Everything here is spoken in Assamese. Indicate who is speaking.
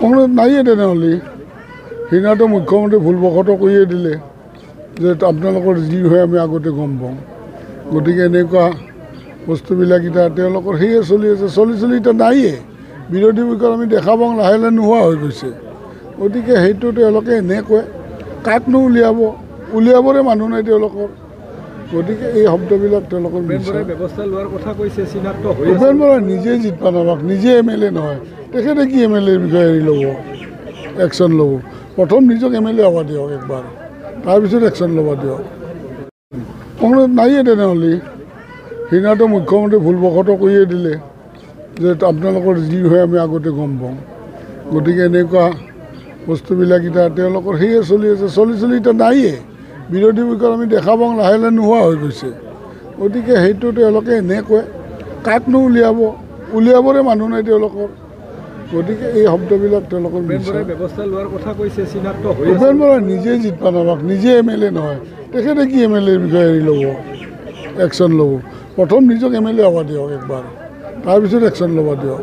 Speaker 1: কংগ্ৰেছ নাইয়ে তেনেহ'লে। সিদিনাটো মুখ্যমন্ত্ৰী ভুলবশত কৰিয়ে দিলে যে আপোনালোকৰ যি হয় আমি আগতে গম পাওঁ। গতিকে এনেকুৱা বস্তুবিলাক এতিয়া তেওঁলোকৰ সেয়ে চলি আছে। চলি চলি এতিয়া নাইয়ে। বিৰোধী পক্ষত আমি দেখা পাওঁ লাহে লাহে নোহোৱা হৈ গৈছে। গতিকে সেইটো তেওঁলোকে এনে কয় কাকনো উলিয়াব। উলিয়াবৰে মানুহ নাই তেওঁলোকৰ। গতিকে এই শব্দবিলাক তেওঁলোকৰ
Speaker 2: ভূপেন
Speaker 1: মিছা।
Speaker 2: বৰাই ব্যৱস্থা লোৱাৰ কথা কৈছে
Speaker 1: ভূপেন বৰাই নিজে জিতবা নাপাক নিজে এম এল এ নহয়। তেখেতে কি এম এল এৰ বিষয়ে হেৰি ল'ব? একশ্যন ল'ব? প্ৰথম নিজক এম এল এ হ'ব দিয়ক একবাৰ। তাৰপিছত একশ্যন ল'ব দিয়ক। কংগ্ৰেছ নাইয়ে তেনেহ'লে। সিদিনাটো মুখ্যমন্ত্ৰী ভুলবশত কৰিয়ে দিলে যে আপোনালোকৰ যি হয় আমি আগতে গম পাওঁ। গতিকে এনেকুৱা বস্তুবিলাক এতিয়া তেওঁলোকৰ সেয়ে চলি আছে। চলি চলি এতিয়া নাইয়ে। বিৰোধী পক্ষত আমি দেখা পাওঁ লাহে লাহে নোহোৱা হৈ গৈছে। গতিকে সেইটো তেওঁলোকে এনে কয় কাকনো উলিয়াব? উলিয়াবৰে মানুহ নাই তেওঁলোকৰ। গতিকে এই শব্দবিলাক তেওঁলোকৰ ভূপেন বৰাই নিজে জিতবা নাপাক নিজে এম এল এ নহয়। তেখেতে কি এম এল এৰ বিষয়ে হেৰি ল'ব? একশ্যন ল'ব। প্ৰথম নিজক এম এল এ হ'ব দিয়ক একবাৰ। তাৰপিছত একশ্যন ল'ব দিয়ক।